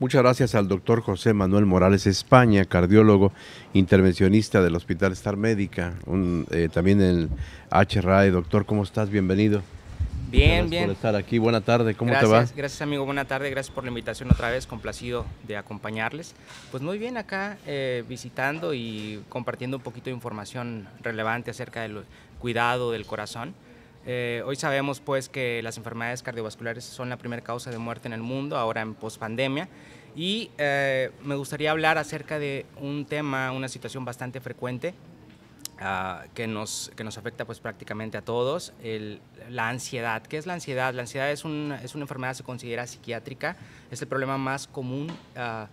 Muchas gracias al doctor José Manuel Morales España, cardiólogo intervencionista del Hospital Star Médica, eh, también el HRAE. Doctor, ¿cómo estás? Bienvenido. Bien, gracias bien. por estar aquí. Buena tarde, ¿cómo te va? Gracias, amigo. Buena tarde. Gracias por la invitación otra vez. Complacido de acompañarles. Pues muy bien acá eh, visitando y compartiendo un poquito de información relevante acerca del cuidado del corazón. Eh, hoy sabemos pues que las enfermedades cardiovasculares son la primera causa de muerte en el mundo, ahora en pospandemia. Y eh, me gustaría hablar acerca de un tema, una situación bastante frecuente uh, que, nos, que nos afecta pues prácticamente a todos, la ansiedad. ¿Qué es la ansiedad? La ansiedad es, un, es una enfermedad que se considera psiquiátrica, es el problema más común. Uh,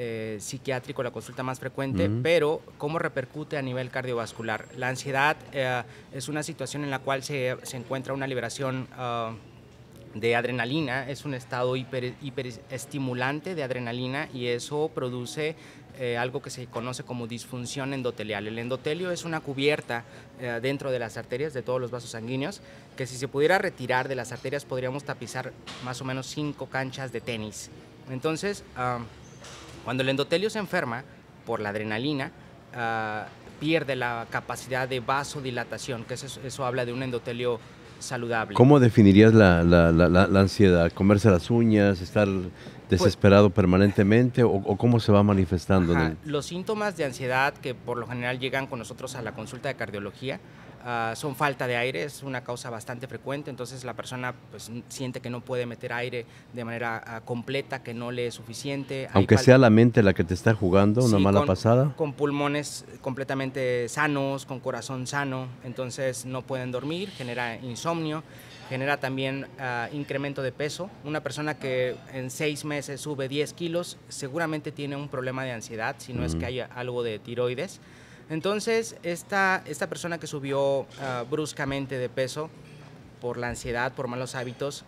eh, psiquiátrico, la consulta más frecuente, pero ¿cómo repercute a nivel cardiovascular? La ansiedad eh, es una situación en la cual se, se encuentra una liberación uh, de adrenalina, es un estado hiper, hiperestimulante de adrenalina y eso produce eh, algo que se conoce como disfunción endotelial. El endotelio es una cubierta eh, dentro de las arterias, de todos los vasos sanguíneos, que si se pudiera retirar de las arterias podríamos tapizar más o menos cinco canchas de tenis. Entonces, uh, cuando el endotelio se enferma por la adrenalina, uh, pierde la capacidad de vasodilatación, que eso, eso, habla de un endotelio saludable. ¿Cómo definirías la, la, la, la ansiedad? ¿Comerse las uñas? ¿Estar desesperado pues, permanentemente? O, o, cómo se va manifestando? Ajá, los síntomas de ansiedad que por lo general llegan con nosotros a la consulta de cardiología Uh, son falta de aire, es una causa bastante frecuente, entonces la persona pues, siente que no puede meter aire de manera uh, completa, que no le es suficiente. Aunque sea la mente la que te está jugando, una sí, mala con, pasada. Con pulmones completamente sanos, con corazón sano, entonces no pueden dormir, genera insomnio, genera también uh, incremento de peso. Una persona que en seis meses sube 10 kilos seguramente tiene un problema de ansiedad, si no mm. es que haya algo de tiroides. Entonces, esta, esta persona que subió uh, bruscamente de peso por la ansiedad, por malos hábitos,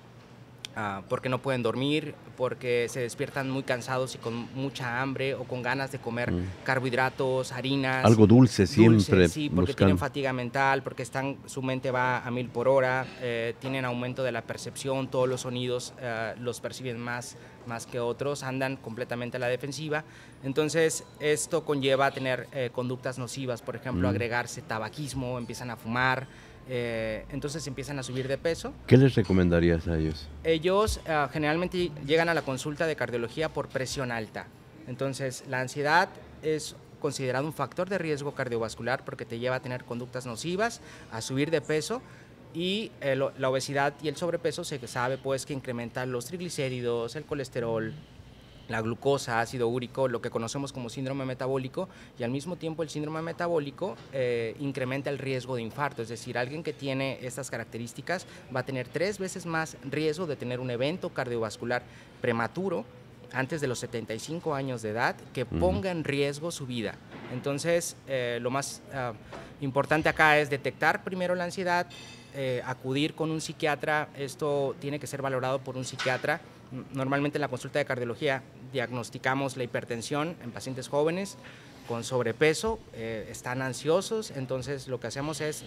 uh, porque no pueden dormir, porque se despiertan muy cansados y con mucha hambre o con ganas de comer mm. carbohidratos, harinas. Algo dulce siempre. Dulce, sí, porque buscando. tienen fatiga mental, porque están, su mente va a mil por hora, eh, tienen aumento de la percepción, todos los sonidos uh, los perciben más, más que otros, andan completamente a la defensiva. Entonces, esto conlleva a tener eh, conductas nocivas, por ejemplo, mm. agregarse tabaquismo, empiezan a fumar, eh, entonces empiezan a subir de peso. ¿Qué les recomendarías a ellos? Ellos uh, generalmente llegan a la consulta de cardiología por presión alta. Entonces, la ansiedad es considerado un factor de riesgo cardiovascular porque te lleva a tener conductas nocivas, a subir de peso y eh, la obesidad y el sobrepeso se sabe pues que incrementan los triglicéridos, el colesterol, la glucosa, ácido úrico, lo que conocemos como síndrome metabólico, y al mismo tiempo el síndrome metabólico eh, incrementa el riesgo de infarto, es decir, alguien que tiene estas características va a tener tres veces más riesgo de tener un evento cardiovascular prematuro antes de los 75 años de edad que ponga en riesgo su vida. Entonces, eh, lo más uh, importante acá es detectar primero la ansiedad, eh, acudir con un psiquiatra, esto tiene que ser valorado por un psiquiatra. Normalmente en la consulta de cardiología diagnosticamos la hipertensión en pacientes jóvenes con sobrepeso, eh, están ansiosos, entonces lo que hacemos es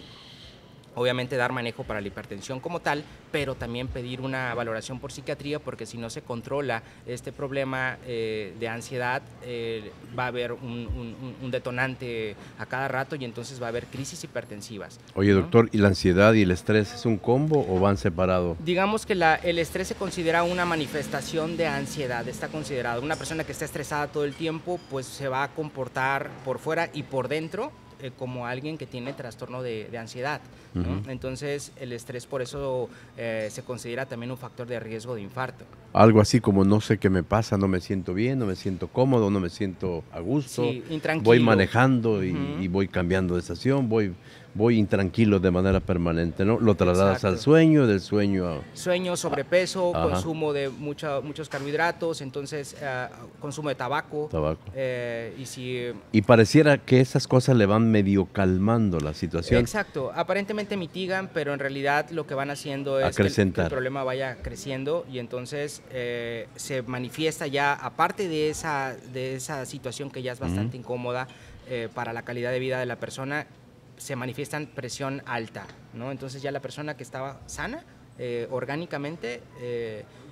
obviamente dar manejo para la hipertensión como tal, pero también pedir una valoración por psiquiatría porque si no se controla este problema eh, de ansiedad eh, va a haber un, un, un, detonante a cada rato y entonces va a haber crisis hipertensivas. Oye ¿no? doctor, ¿y la ansiedad y el estrés es un combo o van separados? Digamos que la, el estrés se considera una manifestación de ansiedad, está considerado. Una persona que está estresada todo el tiempo pues se va a comportar por fuera y por dentro eh, como alguien que tiene trastorno de, de ansiedad. Uh -huh. Entonces, el estrés por eso eh, se considera también un factor de riesgo de infarto. Algo así como no sé qué me pasa, no me siento bien, no me siento cómodo, no me siento a gusto. Sí, intranquilo. Voy manejando y, Uh -huh. y, voy cambiando de estación, voy, voy intranquilo de manera permanente, ¿no? Lo trasladas Exacto. al sueño, del sueño a... Sueño, sobrepeso, Ajá. consumo de mucha, muchos carbohidratos, entonces eh, consumo de tabaco. Tabaco. Eh, y si Y pareciera que esas cosas le van medio calmando la situación. Exacto, aparentemente mitigan, pero en realidad lo que van haciendo es que el, que el, problema vaya creciendo y entonces eh, se manifiesta ya, aparte de esa, de esa situación que ya es bastante uh -huh. incómoda eh, para la calidad de vida de la persona, se manifiestan presión alta, ¿no? Entonces ya la persona que estaba sana, eh, orgánicamente,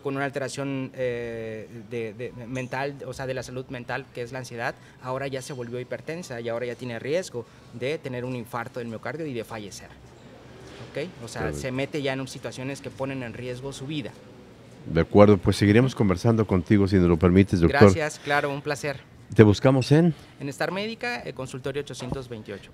con una alteración eh, de, mental, o sea, de la salud mental, que es la ansiedad, ahora ya se volvió hipertensa y ahora ya tiene riesgo de tener un infarto del miocardio y de fallecer. ¿Ok? O sea, se mete ya en situaciones que ponen en riesgo su vida. De acuerdo, pues seguiremos conversando contigo si nos lo permites, doctor. Gracias, claro, un placer. ¿Te buscamos en? En Star Médica, el consultorio 828.